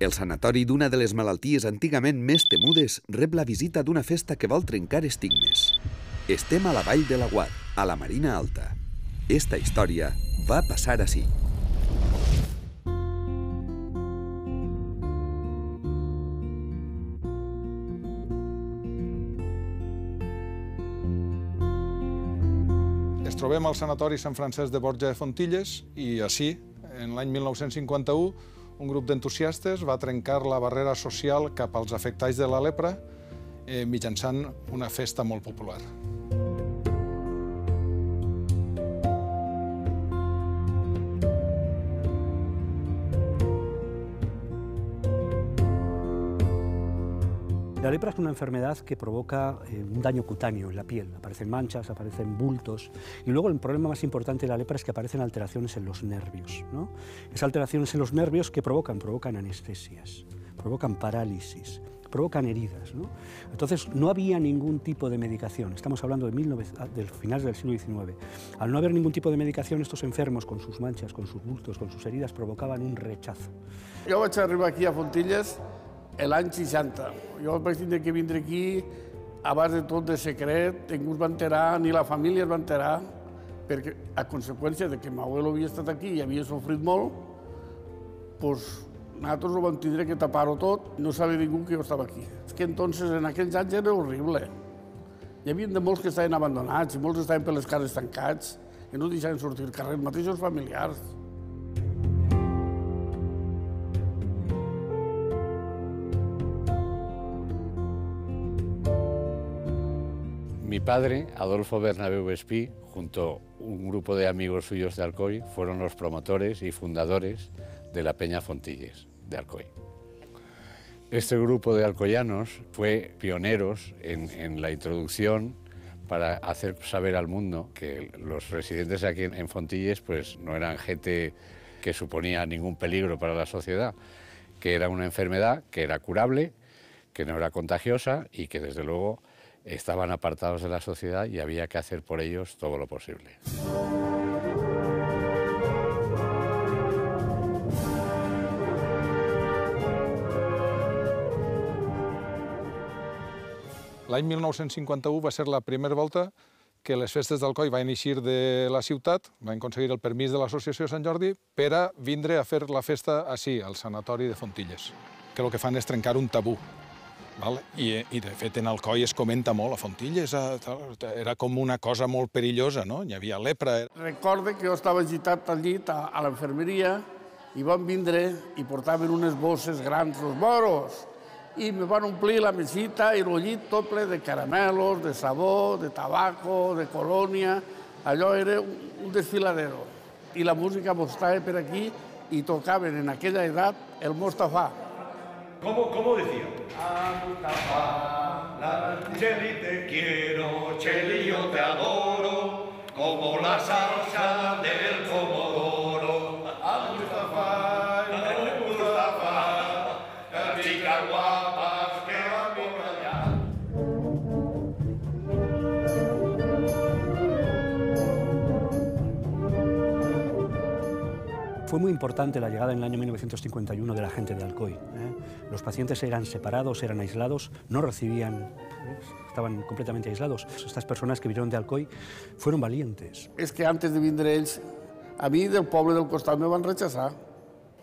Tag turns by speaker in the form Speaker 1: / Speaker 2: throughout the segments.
Speaker 1: El sanatori d'una de les malalties antigament més temudes rep la visita d'una festa que vol trencar estigmes. Estem a la vall de la Guad, a la Marina Alta. Esta història va passar així.
Speaker 2: Ens trobem al Sanatori Sant Francesc de Borja de Fontilles i així, en l'any 1951, un grup d'entusiastes va trencar la barrera social cap als afectats de la lepra eh, mitjançant una festa molt popular.
Speaker 3: La lepra es una enfermedad que provoca eh, un daño cutáneo en la piel, aparecen manchas, aparecen bultos y luego el problema más importante de la lepra es que aparecen alteraciones en los nervios. ¿no? Esas alteraciones en los nervios que provocan, provocan anestesias, provocan parálisis, provocan heridas. ¿no? Entonces no había ningún tipo de medicación, estamos hablando de 19, del final del siglo XIX. Al no haber ningún tipo de medicación, estos enfermos con sus manchas, con sus bultos, con sus heridas, provocaban un rechazo.
Speaker 4: Jo vaig arribar aquí a Fontilles l'any 60. Jo vaig tindre que vindre aquí abans de tot de secret, ningú es va enterar, ni la família es va enterar, perquè a conseqüència de que abuelo havia estat aquí i havia sofrit molt, doncs nosaltres ho vam tindre que tapar-ho tot, no sabia ningú que jo estava aquí. És que entonces, en aquells anys era horrible. Hi havia de molts que estaven abandonats, i molts estaven per les cases tancats, i no deixaven sortir al carrer, mateixos familiars.
Speaker 5: Mi padre, Adolfo Bernabéu Espí, junto a un grupo de amigos suyos de Alcoy, fueron los promotores y fundadores de la Peña Fontilles de Alcoy. Este grupo de alcoyanos fue pioneros en, en la introducción para hacer saber al mundo que los residentes aquí en Fontilles pues, no eran gente que suponía ningún peligro para la sociedad, que era una enfermedad que era curable, que no era contagiosa y que desde luego estaban apartados de la sociedad y había que hacer por ellos todo lo posible.
Speaker 2: L'any 1951 va ser la primera volta que les festes d'Alcoi van eixir de la ciutat, van aconseguir el permís de l'Associació Sant Jordi per a vindre a fer la festa així, al Sanatori de Fontilles, que el que fan és trencar un tabú. Val? I, I, de fet, en Alcoi es comenta molt, a Fontilles era com una cosa molt perillosa, no? Hi havia lepra.
Speaker 4: Recorde que jo estava agitat al llit a, a l'infermeria i van vindre i portaven unes bosses grans, els moros, i me van omplir la mesita i el llit tot ple de caramelos, de sabó, de tabaco, de colònia. Allò era un desfiladero. I la música estava per aquí i tocaven en aquella edat el Mostafà.
Speaker 6: ¿Cómo, cómo decía? A Mustafa, la Cheli te quiero, Cheli yo te adoro, como la salsa del comodoro. A Mustafa, a Mustafa, chicas guapas
Speaker 3: Fue muy importante la llegada en el año 1951 de la gente de Alcoy. ¿eh? Los pacientes eran separados, eran aislados, no recibían, ¿eh? estaban completamente aislados. Estas personas que vinieron de Alcoy fueron valientes.
Speaker 4: És que antes de vindre ells, a mi del poble del costat me van rechazar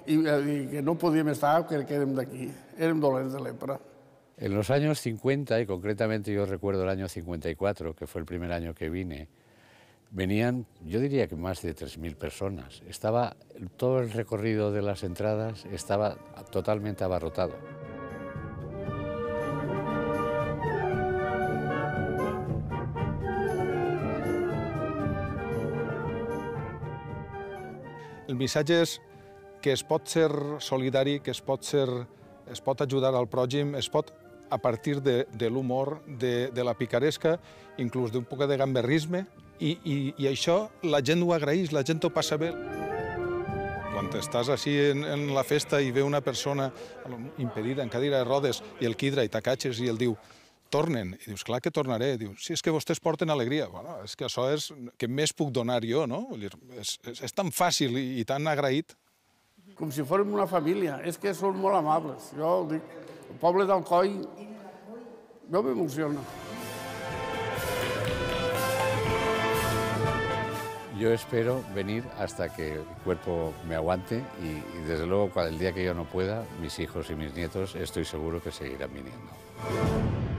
Speaker 4: i, i que no podíem estar, que, que érem d'aquí, érem dolents de lepra.
Speaker 5: En los años 50, y concretamente yo recuerdo el año 54, que fue el primer año que vine, venían, yo diría que más de 3.000 personas. Estaba, todo el recorrido de las entradas estaba totalmente abarrotado.
Speaker 2: El missatge és que es pot ser solidari, que es pot, ser, es pot ajudar al pròxim, es pot a partir de, de l'humor, de, de la picaresca, inclús d'un poc de gamberrisme, i, i, i això la gent ho agraeix, la gent ho passa bé. Quan estàs així en, en la festa i ve una persona impedida en cadira de rodes i el quidra i t'acatxes i el diu tornen. I dius, clar que tornaré. Diu, sí, és que vostès porten alegria. Bueno, és que això és... Què més puc donar jo, no? És, és, és tan fàcil i, i tan agraït.
Speaker 4: Com si fórem una família. És que són molt amables. Dic, el poble d'Alcoi, jo m'emociona.
Speaker 5: Yo espero venir hasta que el cuerpo me aguante y, y desde luego el día que yo no pueda, mis hijos y mis nietos estoy seguro que seguirán viniendo.